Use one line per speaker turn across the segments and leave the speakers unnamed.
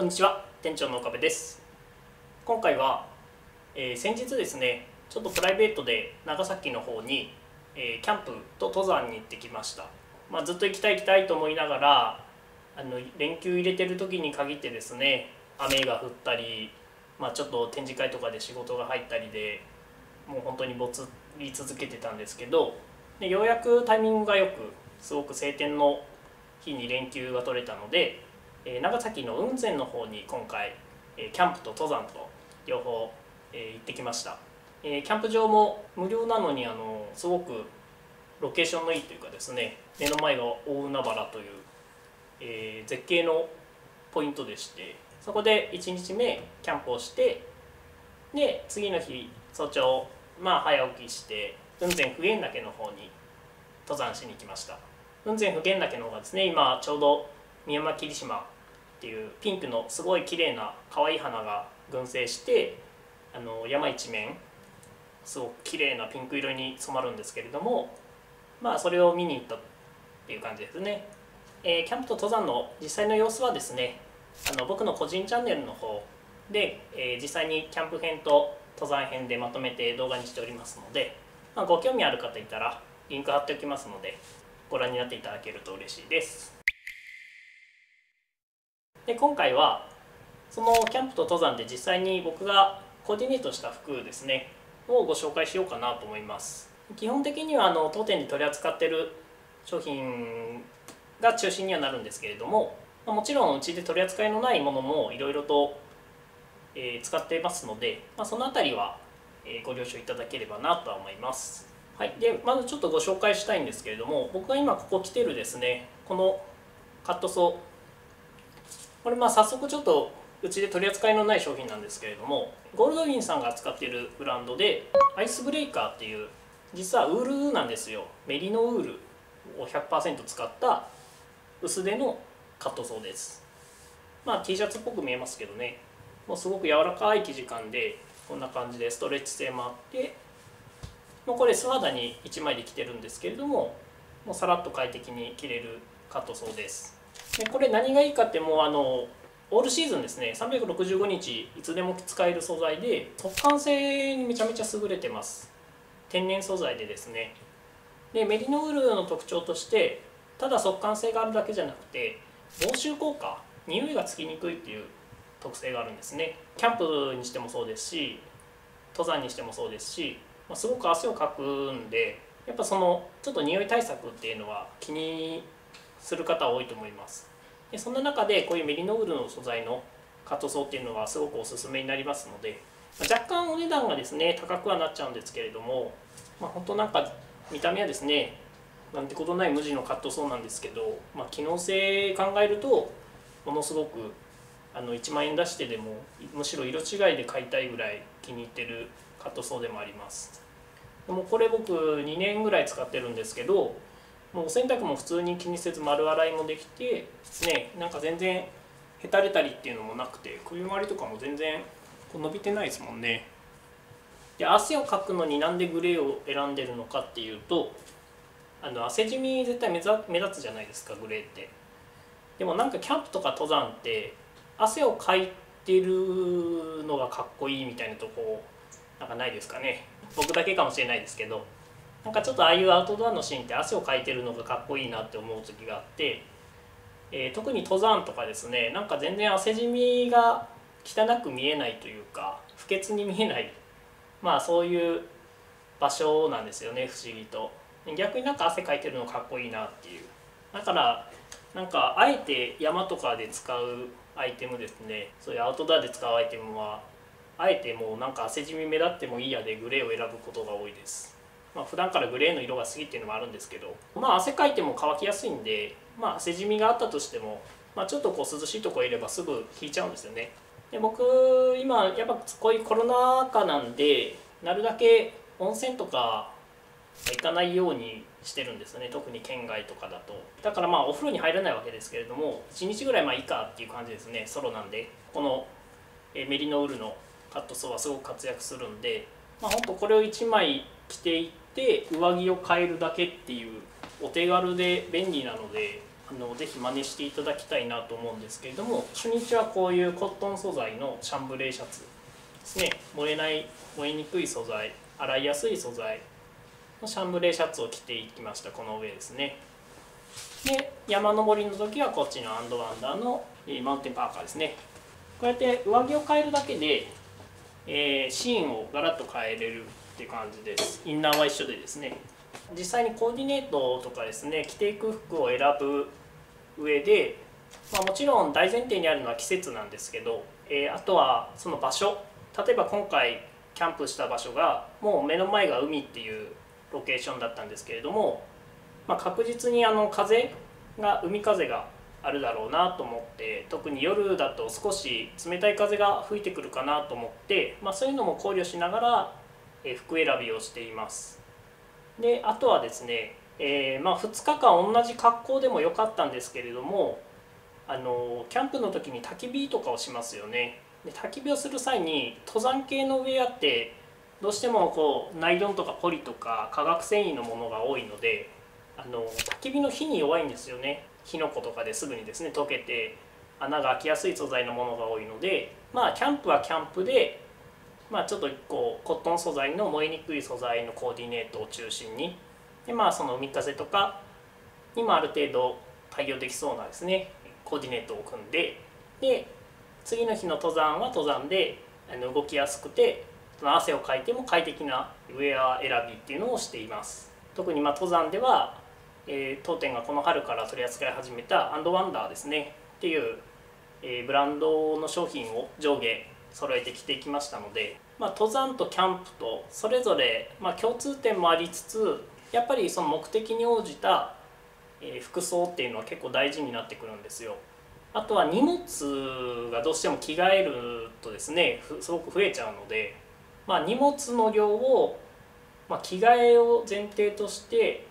こんにちは店長の岡部です。今回は、えー、先日ですねちょっとプライベートで長崎の方に、えー、キャンプと登山に行ってきました、まあ、ずっと行きたい行きたいと思いながらあの連休入れてる時に限ってですね雨が降ったり、まあ、ちょっと展示会とかで仕事が入ったりでもう本当にぼつり続けてたんですけどでようやくタイミングがよくすごく晴天の日に連休が取れたのでえー、長崎の雲仙の方に今回、えー、キャンプと登山と両方、えー、行ってきました、えー、キャンプ場も無料なのにあのすごくロケーションのいいというかですね目の前が大海原という、えー、絶景のポイントでしてそこで1日目キャンプをしてで次の日早朝まあ早起きして雲仙普賢岳の方に登山しに来ました。雲仙普賢岳の方がですね今ちょうど宮山霧島っていうピンクのすごい綺麗な可愛い花が群生してあの山一面すごく綺麗なピンク色に染まるんですけれどもまあそれを見に行ったっていう感じですね、えー、キャンプと登山の実際の様子はですねあの僕の個人チャンネルの方で、えー、実際にキャンプ編と登山編でまとめて動画にしておりますので、まあ、ご興味ある方いたらリンク貼っておきますのでご覧になっていただけると嬉しいです。で今回はそのキャンプと登山で実際に僕がコーディネートした服ですねをご紹介しようかなと思います。基本的にはあの当店で取り扱ってる商品が中心にはなるんですけれどももちろんうちで取り扱いのないものもいろいろと、え、使っていますので、まあ、その辺りは、え、ご了承いただければなとは思います。はい、でまずちょっとご紹介したいんですけれども僕が今ここ着てるですねこのカットソーこれまあ早速ちょっとうちで取り扱いのない商品なんですけれどもゴールドウィンさんが扱っているブランドでアイスブレイカーっていう実はウールなんですよ。メリノウールを100%使った薄手のカットソーです。まあ T シャツっぽく見えますけどね。もうすごく柔らかい生地感でこんな感じでストレッチ性もあってもうこれ素肌に1枚で着てるんですけれどももうさらっと快適に着れるカットソーです。でこれ何がいいかってもうあのオールシーズンですね。365日いつでも使える素材で速乾性にめちゃめちゃ優れてます。天然素材でですね。でメリノウールの特徴としてただ速乾性があるだけじゃなくて防臭効果匂いがつきにくいっていう特性があるんですね。キャンプにしてもそうですし登山にしてもそうですし、まあ、すごく汗をかくんでやっぱそのちょっと匂い対策っていうのは気にする方多いと思います。でそんな中でこういうメリノールの素材のカットソーっていうのはすごくおすすめになりますので若干お値段がですね高くはなっちゃうんですけれども、まあ、本当なんか見た目はですねなんてことない無地のカットソーなんですけど、まあ、機能性考えるとものすごくあの1万円出してでもむしろ色違いで買いたいぐらい気に入ってるカットソーでもあります。でもこれ僕2年ぐらい使ってるんですけどもうお洗濯も普通に気にせず丸洗いもできてねなんか全然へたれたりっていうのもなくて首回りとかも全然こう伸びてないですもんね。で汗をかくのになんでグレーを選んでるのかっていうとあの汗じみ絶対目立つじゃないですかグレーって。でもなんかキャンプとか登山って汗をかいてるのがかっこいいみたいなとこなんかないですかね。僕だけかもしれないですけど。なんかちょっとああいうアウトドアのシーンって汗をかいてるのがかっこいいなって思う時があって、えー、特に登山とかですねなんか全然汗じみが汚く見えないというか不潔に見えないまあそういう場所なんですよね不思議と。逆になんか汗かいてるのかっこいいなっていう。だからなんかあえて山とかで使うアイテムですね。そういうアウトドアで使うアイテムはあえてもうなんか汗じみ目立ってもいいやでグレーを選ぶことが多いです。まあ、普段からグレーの色が好きっていうのもあるんですけど、まあ、汗かいても乾きやすいんで、まあ、汗じみがあったとしても、まあ、ちょっとこう涼しいとこいればすぐ引いちゃうんですよね。で僕今やっぱこういうコロナ禍なんでなるだけ温泉とか行かないようにしてるんですね。特に県外とかだと。だからまあお風呂に入らないわけですけれども1日ぐらいまあいいかっていう感じですね。ソロなんで。このメリノールのカットソーはすごく活躍するんでまあ本当これを1枚着ていてって上着を変えるだけっていうお手軽で便利なのであのぜひ真似していただきたいなと思うんですけれども初日はこういうコットン素材のシャンブレーシャツですね。燃えない燃えにくい素材洗いやすい素材のシャンブレーシャツを着ていきました。この上ですね。で山登りの時はこっちのアンドワンダーのマウンテンパーカーですね。こうやって上着を変えるだけで、えー、シーンをガラッと変えれるっていう感じです。インナーは一緒でですね。実際にコーディネートとかですね着ていく服を選ぶ上で、まあ、もちろん大前提にあるのは季節なんですけど、えー、あとはその場所。例えば今回キャンプした場所がもう目の前が海っていうロケーションだったんですけれども、まあ、確実にあの風が海風があるだろうなと思って特に夜だと少し冷たい風が吹いてくるかなと思って、まあ、そういうのも考慮しながら服選びをしています。であとはですね、えー、まあ、2日間同じ格好でも良かったんですけれどもあのキャンプの時に焚き火とかをしますよね。で焚き火をする際に登山系のウェアってどうしてもこうナイロンとかポリとか化学繊維のものが多いのであの焚き火の火に弱いんですよね。火の粉とかですぐにですね溶けて穴が開きやすい素材のものが多いのでまあキャンプはキャンプでまあちょっとこうコットン素材の燃えにくい素材のコーディネートを中心に。でまあその海風とかにもある程度対応できそうなですね。コーディネートを組んで。で次の日の登山は登山であの動きやすくて汗をかいても快適なウェア選びっていうのをしています。特にま登山ではえー、当店がこの春から取り扱い始めたアンドワンダーですね。っていう、えー、ブランドの商品を上下揃えてきていきましたので、まあ、登山とキャンプとそれぞれ、まあ、共通点もありつつやっぱりその目的に応じた、え、服装っていうのは結構大事になってくるんですよ。あとは荷物がどうしても着替えるとですねすごく増えちゃうので、まあ、荷物の量を、まあ、着替えを前提として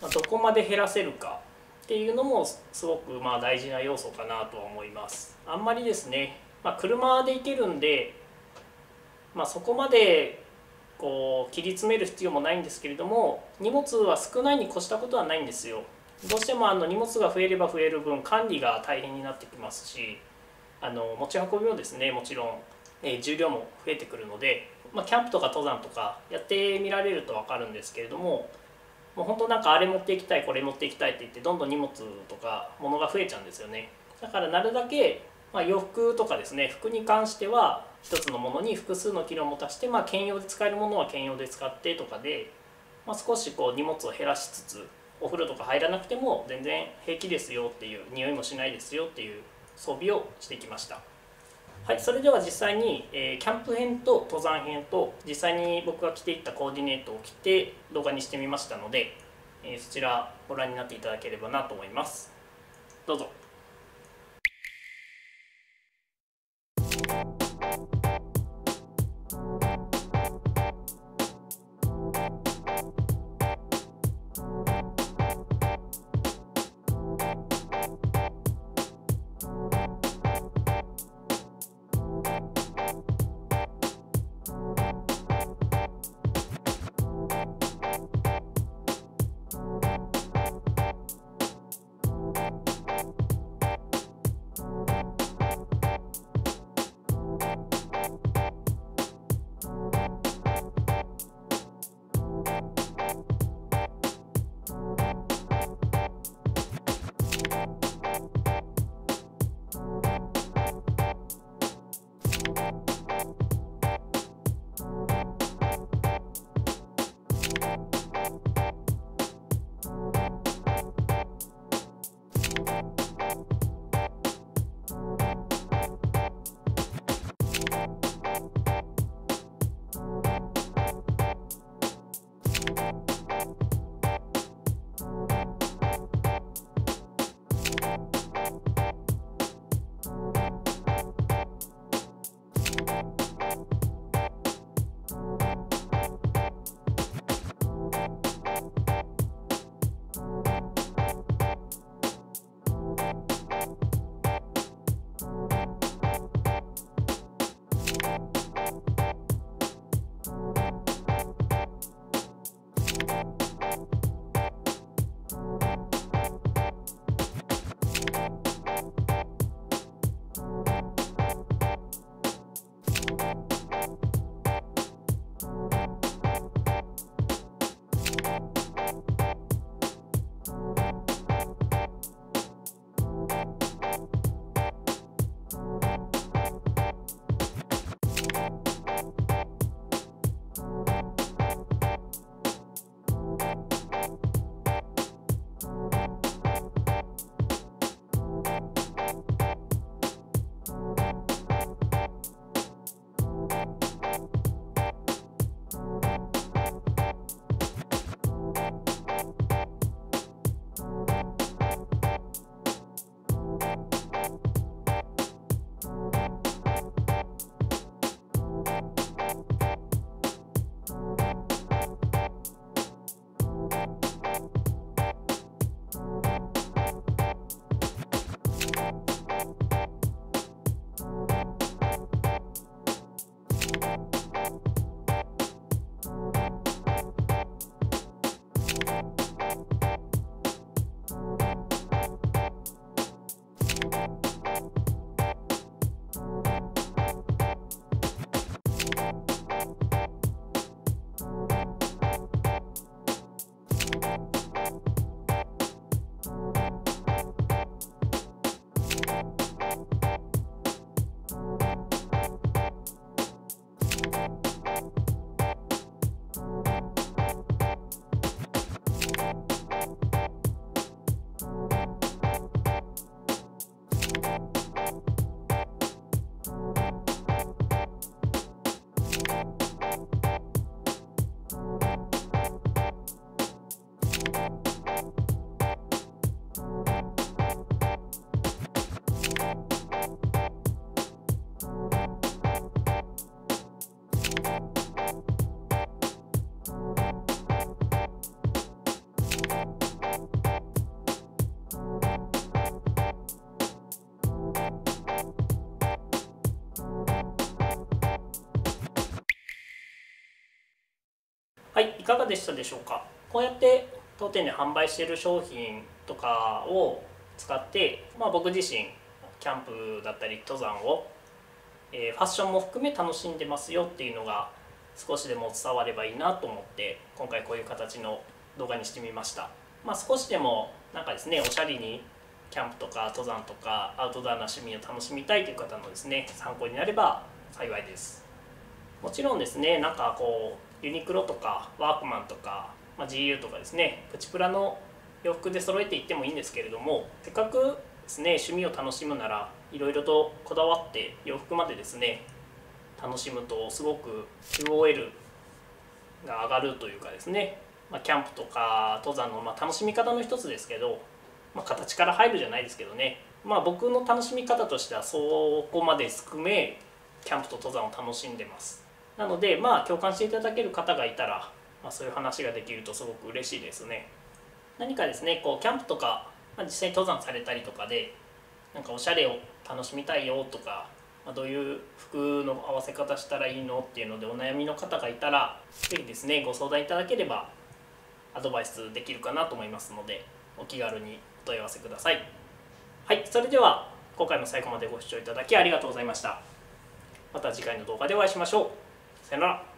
どこまで減らせるかっていうのもすごくまあ大事な要素かなとは思いますあんまりですね、まあ、車で行けるんで、まあ、そこまでこう切り詰める必要もないんですけれども荷物は少ないに越したことはないんですよ。どうしてもあの荷物が増えれば増える分管理が大変になってきますしあの持ち運びもですねもちろん、えー、重量も増えてくるので、まあ、キャンプとか登山とかやってみられると分かるんですけれどももう本当なんかあれ持っていきたいこれ持っていきたいって言ってどんどん荷物とか物が増えちゃうんですよね。だからなるだけ、まあ、洋服とかですね服に関しては一つのものに複数の機能を持たして、まあ、兼用で使えるものは兼用で使ってとかで、まあ、少しこう荷物を減らしつつお風呂とか入らなくても全然平気ですよっていう匂いもしないですよっていう装備をしてきました。はい、それでは実際に、え、キャンプ編と登山編と実際に僕が着ていったコーディネートを着て動画にしてみましたので、え、そちらご覧になっていただければなと思いますどうぞはいいかがでしたでしょうか？こうやって当店で販売している商品とかを使って、まあ、僕自身キャンプだったり登山を、えー、ファッションも含め楽しんでますよっていうのが少しでも伝わればいいなと思って今回こういう形の動画にしてみました、まあ、少しでもなんかですねおしゃれにキャンプとか登山とかアウトドアな趣味を楽しみたいという方のですね参考になれば幸いです。もちろんですねなんかこうユニクロとかワークマンとか、まあ、GU とかですねプチプラの洋服で揃えていってもいいんですけれどもせっかくですね趣味を楽しむならいろいろとこだわって洋服までですね楽しむとすごく QOL が上がるというかですね、まあ、キャンプとか登山のま楽しみ方の一つですけど、まあ、形から入るじゃないですけどねまあ僕の楽しみ方としてはそこまで含めキャンプと登山を楽しんでます。なのでまあ共感していただける方がいたら、まあ、そういう話ができるとすごく嬉しいですね。何かですねこうキャンプとか、まあ、実際に登山されたりとかでなんかおしゃれを楽しみたいよとかまどういう服の合わせ方したらいいのっていうのでお悩みの方がいたら是非ですねご相談いただければアドバイスできるかなと思いますのでお気軽にお問い合わせください。はいそれでは今回も最後までご視聴いただきありがとうございました。また次回の動画でお会いしましょう。さよなら